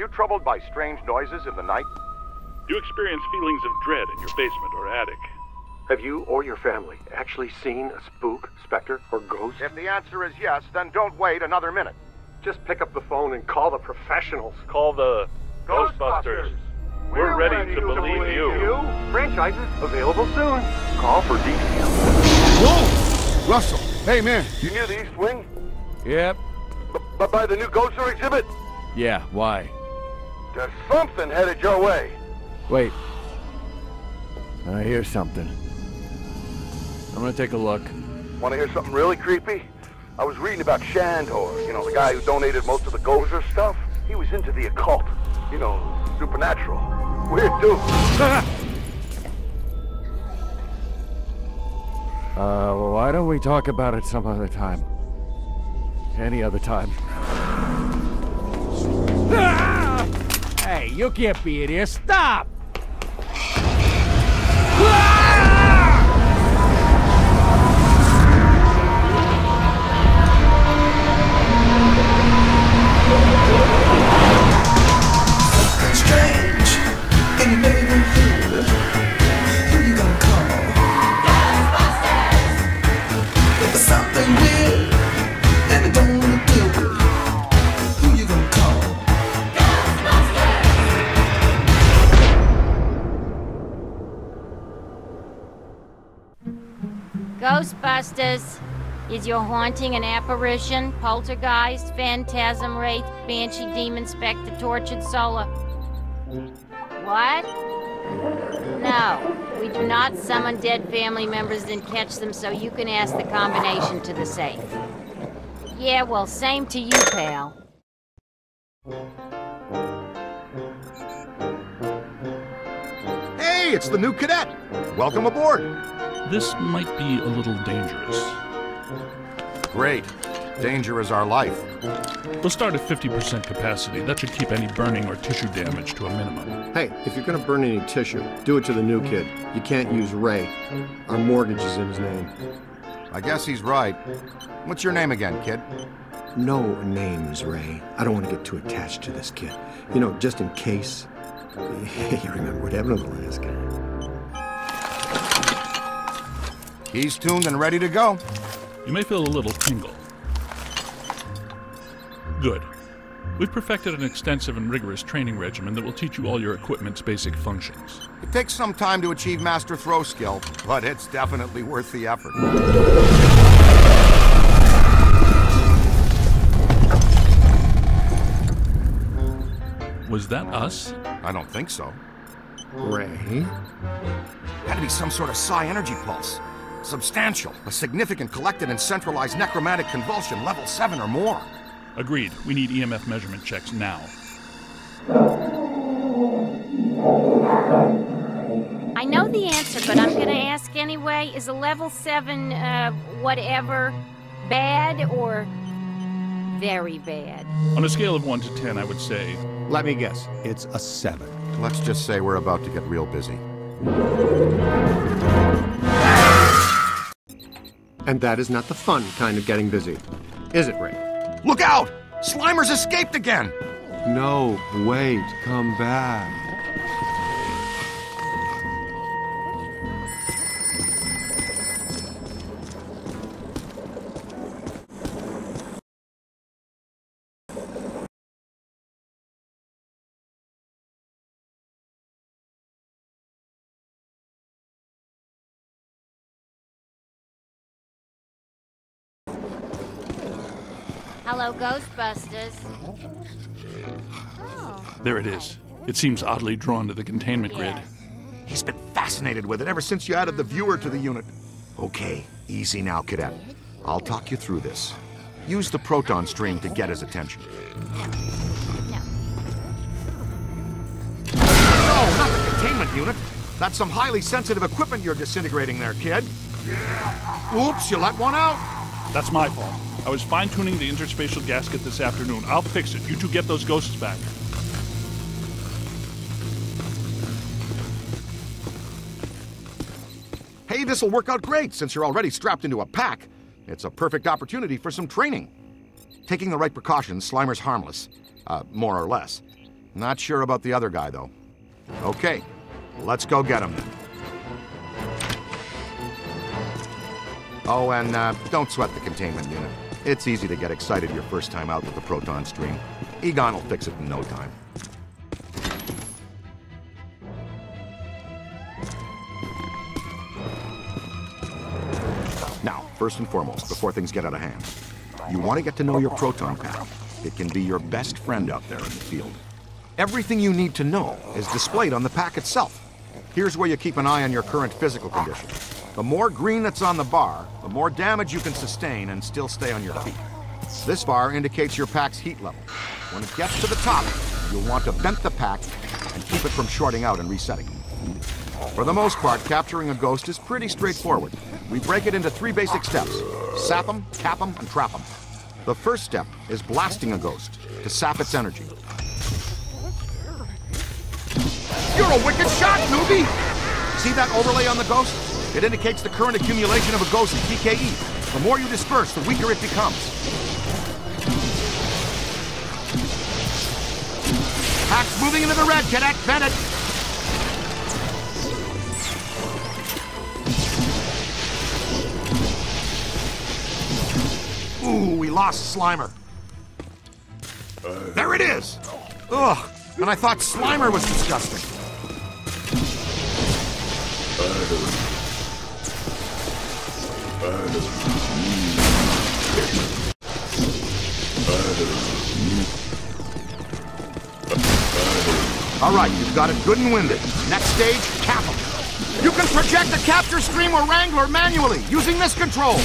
Are you troubled by strange noises in the night? You experience feelings of dread in your basement or attic. Have you or your family actually seen a spook, specter, or ghost? If the answer is yes, then don't wait another minute. Just pick up the phone and call the professionals. Call the Ghostbusters. We're, ready, to, believe, you. Franchises available soon. Call for details. Whoa! Russell, hey man, You near the East Wing? Yep. B- by the new Gozer exhibit? Yeah, why? There's something headed your way. Wait. I hear something. I'm gonna take a look. Want to hear something really creepy? I was reading about Shandor, you know, the guy who donated most of the Gozer stuff. He was into the occult, you know, supernatural. Weird dude. Uh, well, why don't we talk about it some other time? Any other time. Hey, you can't be in here. Stop! Is your haunting an apparition, poltergeist, phantasm, wraith, banshee, demon, specter, tortured soul? What? No, we do not summon dead family members and catch them so you can ask the combination to the safe. Yeah, well, same to you, pal. hey, it's the new cadet. Welcome aboard. This might be a little dangerous. Great. Danger is our life. We'll start at 50% capacity. That should keep any burning or tissue damage to a minimum. Hey, if you're gonna burn any tissue, do it to the new kid. You can't use Ray. Our mortgage is in his name. I guess he's right. What's your name again, kid? No names, Ray. I don't want to get too attached to this kid. You know, just in case. you remember what happened to the last guy. He's tuned and ready to go. You may feel a little tingle. Good. We've perfected an extensive and rigorous training regimen that will teach you all your equipment's basic functions. It takes some time to achieve master throw skill, but it's definitely worth the effort. Was that us? I don't think so. Ray? Had to be some sort of psi energy pulse. Substantial, a significant collected and centralized necromantic convulsion, level 7 or more. Agreed. We need EMF measurement checks now. I know the answer, but I'm gonna ask anyway. Is a level 7, uh, whatever, bad or very bad? On a scale of 1 to 10, I would say Let me guess. It's a seven. Let's just say we're about to get real busy. And that is not the fun kind of getting busy. Is it, Ray? Look out! Slimer's escaped again! No, wait, come back. Hello, Ghostbusters. Oh, there it is. It seems oddly drawn to the containment grid. yes. He's been fascinated with it ever since you added the viewer to the unit. Okay, easy now, cadet. I'll talk you through this. Use the proton stream to get his attention. No. No, not the containment unit. That's some highly sensitive equipment you're disintegrating there, kid. Oops, you let one out. That's my fault. I was fine tuning the interspatial gasket this afternoon. I'll fix it. You two get those ghosts back. Hey, this'll work out great since you're already strapped into a pack. It's a perfect opportunity for some training. Taking the right precautions, Slimer's harmless. Uh, more or less. Not sure about the other guy, though. Okay, let's go get him Oh, and uh, don't sweat the containment unit. It's easy to get excited your first time out with the proton stream. Egon will fix it in no time. Now, first and foremost, before things get out of hand, you want to get to know your proton pack. It can be your best friend out there in the field. Everything you need to know is displayed on the pack itself. Here's where you keep an eye on your current physical condition. The more green that's on the bar, the more damage you can sustain and still stay on your feet. This bar indicates your pack's heat level. When it gets to the top, you'll want to vent the pack and keep it from shorting out and resetting. For the most part, capturing a ghost is pretty straightforward. We break it into three basic steps. Sap them, cap them, and trap them. The first step is blasting a ghost to sap its energy. You're a wicked shot, newbie! See that overlay on the ghost? It indicates the current accumulation of a ghost in PKE. The more you disperse, the weaker it becomes. Pack's moving into the red, cadet. Bennett. Ooh, we lost Slimer. There it is! Ugh, and I thought Slimer was disgusting. All right, you've got it good and winded. Next stage, cap 'em. You can project a capture stream or wrangler manually using this control.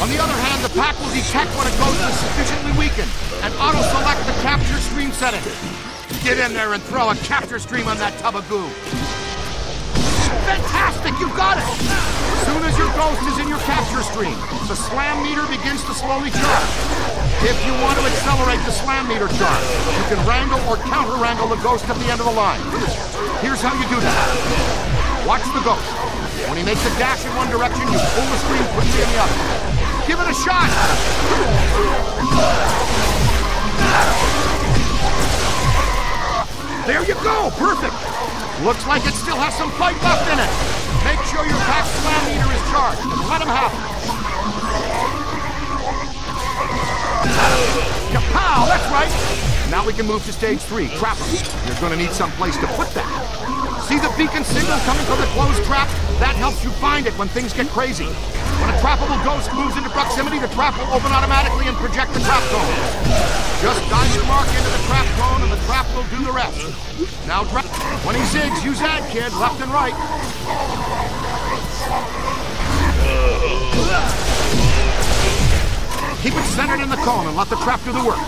On the other hand, the pack will detect when a ghost is sufficiently weakened and auto-select the capture stream setting. Get in there and throw a capture stream on that tub of goo. Fantastic! You got it! As soon as your ghost is in your capture stream, the slam meter begins to slowly charge. If you want to accelerate the slam meter charge, you can wrangle or counter-wrangle the ghost at the end of the line. Here's how you do that. Watch the ghost. When he makes a dash in one direction, you pull the stream quickly in the other. Give it a shot! There you go! Perfect! Looks like it still has some fight left in it. Make sure your back slam meter is charged and let him have it. Kapow! That's right! Now we can move to stage three, trap him. You're gonna need some place to put that. See the beacon signal coming from the closed trap? That helps you find it when things get crazy. When a trappable ghost moves into proximity, the trap will open automatically and project the trap cone. Just dive your mark into the trap cone and the trap will do the rest. Now, dra- when he zigs, use that, kid, left and right. Keep it centered in the cone and let the trap do the work.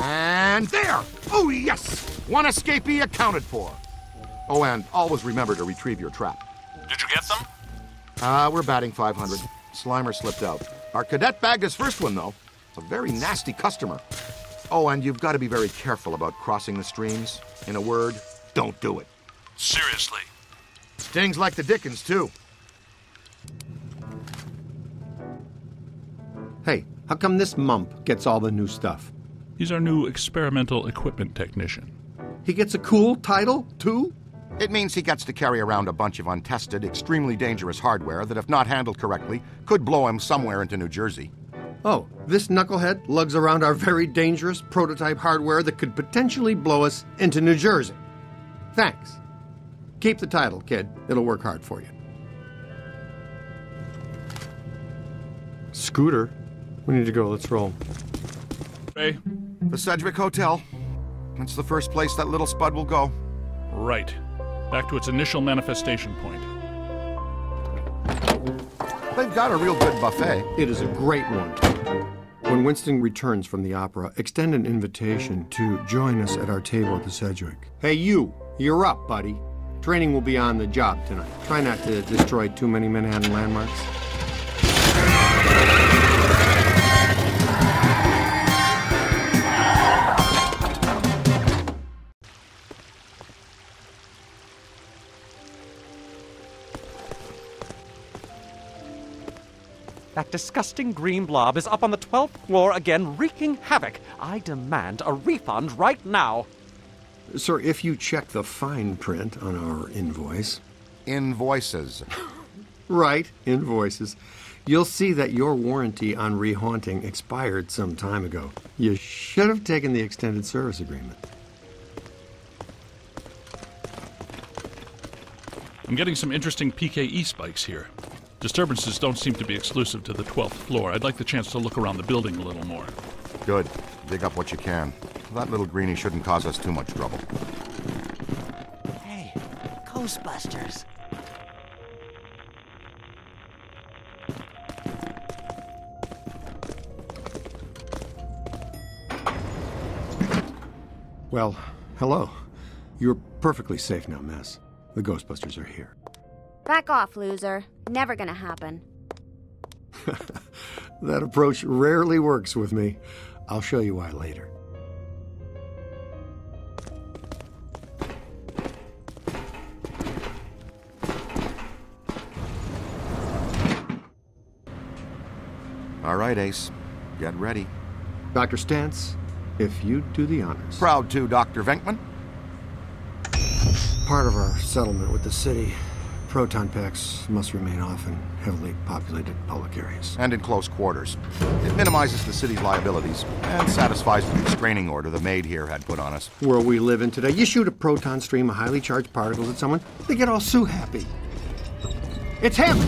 And there! Oh, yes! One escapee accounted for. Oh, and always remember to retrieve your trap. Did you get them? Uh, we're batting 500. Slimer slipped out. Our cadet bagged his first one, though. A very nasty customer. Oh, and you've got to be very careful about crossing the streams. In a word, don't do it. Seriously. Stings like the Dickens, too. Hey, how come this mump gets all the new stuff? He's our new experimental equipment technician. He gets a cool title, too? It means he gets to carry around a bunch of untested, extremely dangerous hardware that, if not handled correctly, could blow him somewhere into New Jersey. Oh, this knucklehead lugs around our very dangerous prototype hardware that could potentially blow us into New Jersey. Thanks. Keep the title, kid. It'll work hard for you. Scooter. We need to go. Let's roll. Hey. The Sedgwick Hotel. That's the first place that little spud will go. Right. Back to its initial manifestation point. They've got a real good buffet. It is a great one. When Winston returns from the opera, extend an invitation to join us at our table at the Sedgwick. Hey, you, you're up, buddy. Training will be on the job tonight. Try not to destroy too many Manhattan landmarks. That That disgusting green blob is up on the 12th floor again, wreaking havoc. I demand a refund right now. Sir, if you check the fine print on our invoice. Invoices. right, invoices. You'll see that your warranty on rehaunting expired some time ago. You should have taken the extended service agreement. I'm getting some interesting PKE spikes here. Disturbances don't seem to be exclusive to the 12th floor. I'd like the chance to look around the building a little more. Good. Dig up what you can. That little greenie shouldn't cause us too much trouble. Hey, Ghostbusters. Well, hello. You're perfectly safe now, Mess. The Ghostbusters are here. Back off, loser. Never gonna happen. that approach rarely works with me. I'll show you why later. All right, Ace. Get ready. Dr. Stantz, if you do the honors. Proud to, Dr. Venkman. Part of our settlement with the city, proton packs must remain off in heavily populated public areas. And in close quarters. It minimizes the city's liabilities and satisfies the restraining order the maid here had put on us. World we live in today, you shoot a proton stream of highly charged particles at someone, they get all Sue happy. It's him!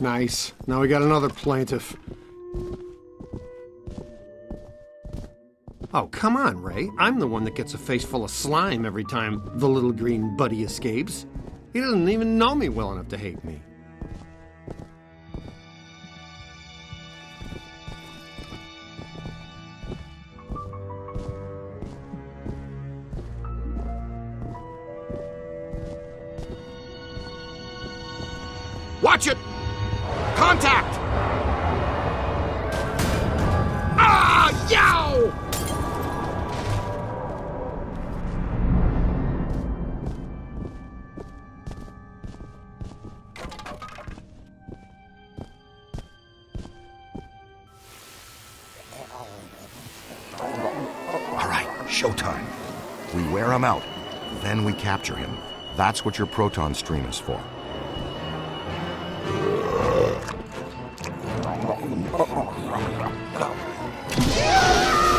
Nice. Now we got another plaintiff. Oh, come on, Ray. I'm the one that gets a face full of slime every time the little green buddy escapes. He doesn't even know me well enough to hate me. Him out, then we capture him. That's what your proton stream is for.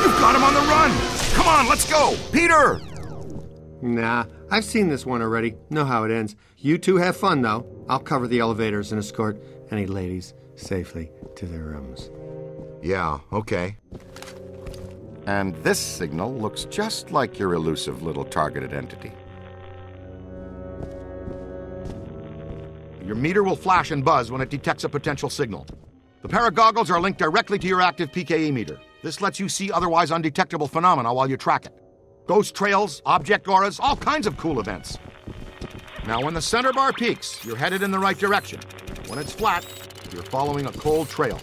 You've got him on the run! Come on, let's go! Peter! Nah, I've seen this one already. Know how it ends. You two have fun, though. I'll cover the elevators and escort any ladies safely to their rooms. Yeah, okay. And this signal looks just like your elusive little targeted entity. Your meter will flash and buzz when it detects a potential signal. The paragoggles are linked directly to your active PKE meter. This lets you see otherwise undetectable phenomena while you track it. Ghost trails, object auras, all kinds of cool events. Now, when the center bar peaks, you're headed in the right direction. When it's flat, you're following a cold trail.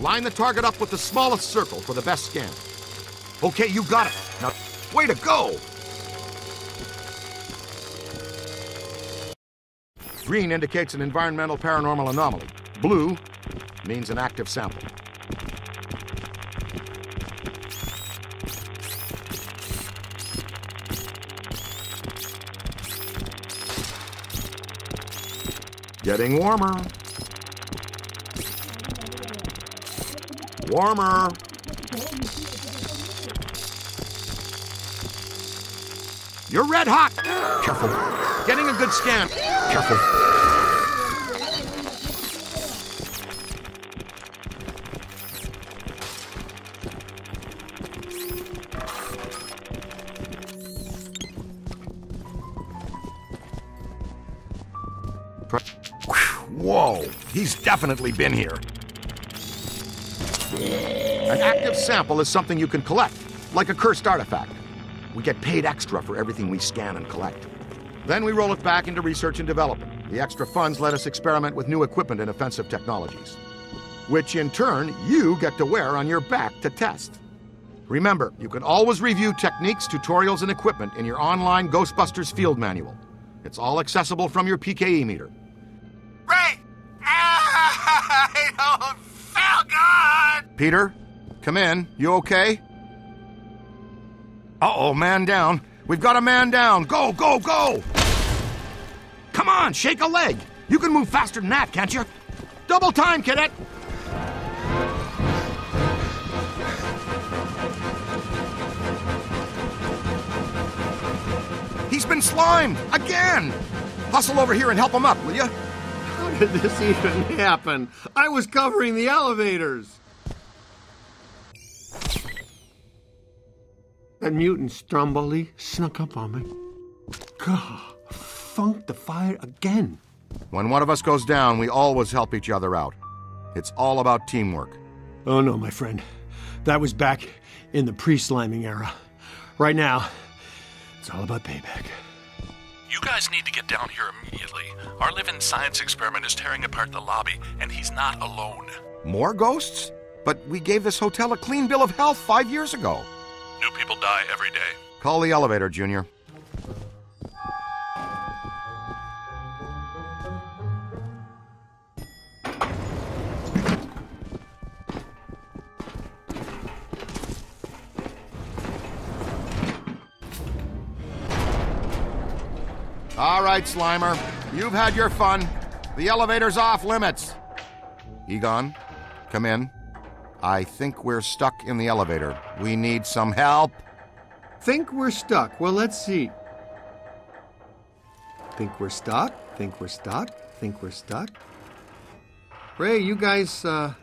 Line the target up with the smallest circle for the best scan. Okay, you got it. Now, way to go! Green indicates an environmental paranormal anomaly. Blue means an active sample. Getting warmer. Warmer. You're red hot. Careful. Getting a good scan. Careful. Whoa, he's definitely been here. An active sample is something you can collect, like a cursed artifact. We get paid extra for everything we scan and collect. Then we roll it back into research and development. The extra funds let us experiment with new equipment and offensive technologies, which in turn you get to wear on your back to test. Remember, you can always review techniques, tutorials, and equipment in your online Ghostbusters field manual. It's all accessible from your PKE meter. Ray! I don't feel good! Peter, come in. You okay? Uh oh, man down. We've got a man down. Go, go, go! Come on, shake a leg. You can move faster than that, can't you? Double time, cadet! He's been slimed again! Hustle over here and help him up, will you? How did this even happen? I was covering the elevators. That mutant Stromboli snuck up on me. God, funked the fire again. When one of us goes down, we always help each other out. It's all about teamwork. Oh no, my friend. That was back in the pre sliming era. Right now, it's all about payback. You guys need to get down here immediately. Our living science experiment is tearing apart the lobby, and he's not alone. More ghosts? But we gave this hotel a clean bill of health five years ago. New people die every day. Call the elevator, Junior. All right, Slimer. You've had your fun. The elevator's off limits. Egon, come in. I think we're stuck in the elevator. We need some help. Think we're stuck. Well, let's see. Think we're stuck? Think we're stuck? Think we're stuck? Ray, you guys uh,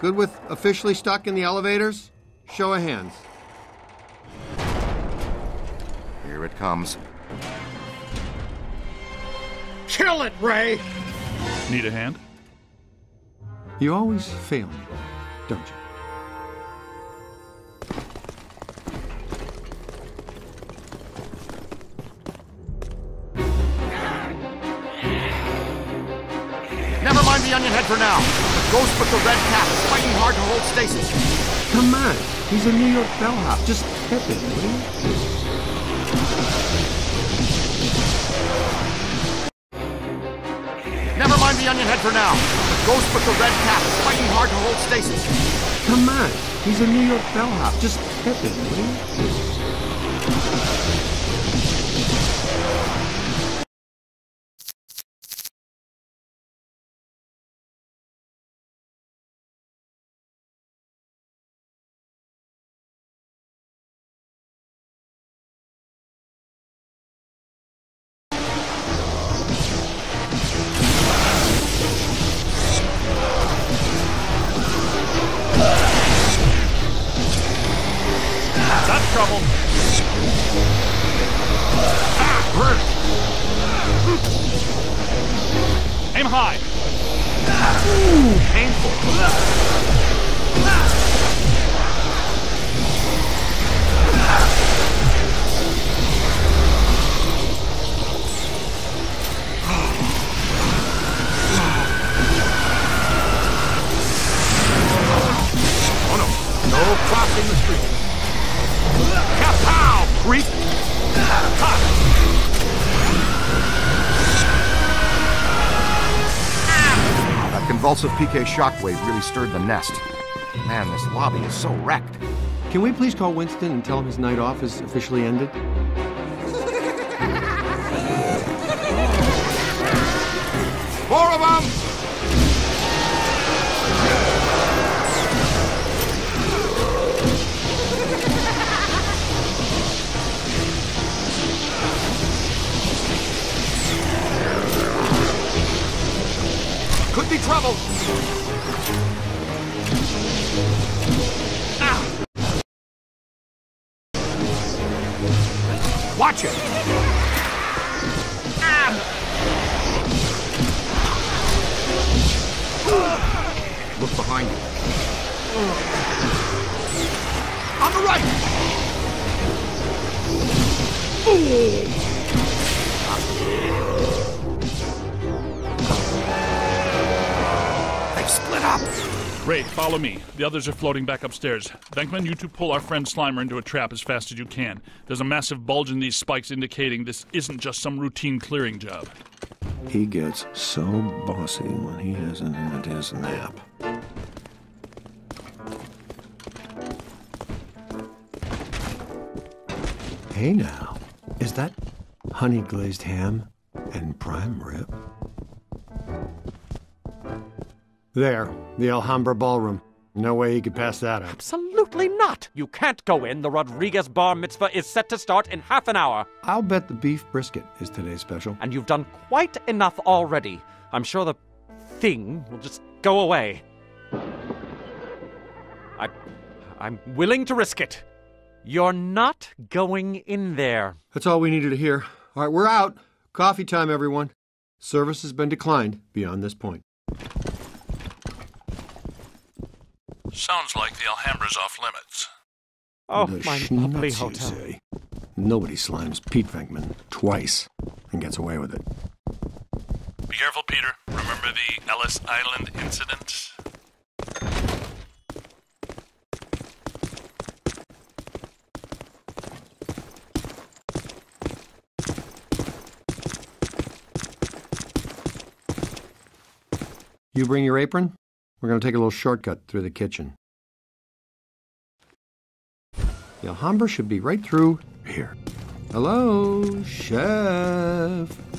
good with officially stuck in the elevators? Show of hands. Here it comes. Kill it, Ray! Need a hand? You always fail me, don't you? Never mind the onion head for now. Ghost with the red cap is fighting hard to hold stasis. Come on, he's a New York bellhop. Just hit him, will you? The onion head for now. The Ghost with the red cap is fighting hard to hold stasis. Come on, he's a New York bellhop. Just hit him, will you? Aim high. Ooh, painful. Convulsive PK shockwave really stirred the nest. Man, this lobby is so wrecked. Can we please call Winston and tell him his night off is officially ended? Four of them! It. Look behind you. On the right. They've split up. Ray, follow me. The others are floating back upstairs. Venkman, you two pull our friend Slimer into a trap as fast as you can. There's a massive bulge in these spikes indicating this isn't just some routine clearing job. He gets so bossy when he hasn't had his nap. Hey now, is that honey glazed ham and prime rib? There, the Alhambra Ballroom. No way he could pass that up. Absolutely not! You can't go in. The Rodriguez bar mitzvah is set to start in half an hour. I'll bet the beef brisket is today's special. And you've done quite enough already. I'm sure the thing will just go away. I, I'm willing to risk it. You're not going in there. That's all we needed to hear. All right, we're out. Coffee time, everyone. Service has been declined beyond this point. Sounds like the Alhambra's off limits. Oh, The my schnutz, lovely you hotel. say. Nobody slimes Pete Venkman twice and gets away with it. Be careful, Peter. Remember the Ellis Island incident? You bring your apron? We're going to take a little shortcut through the kitchen. The Alhambra should be right through here. Hello, chef.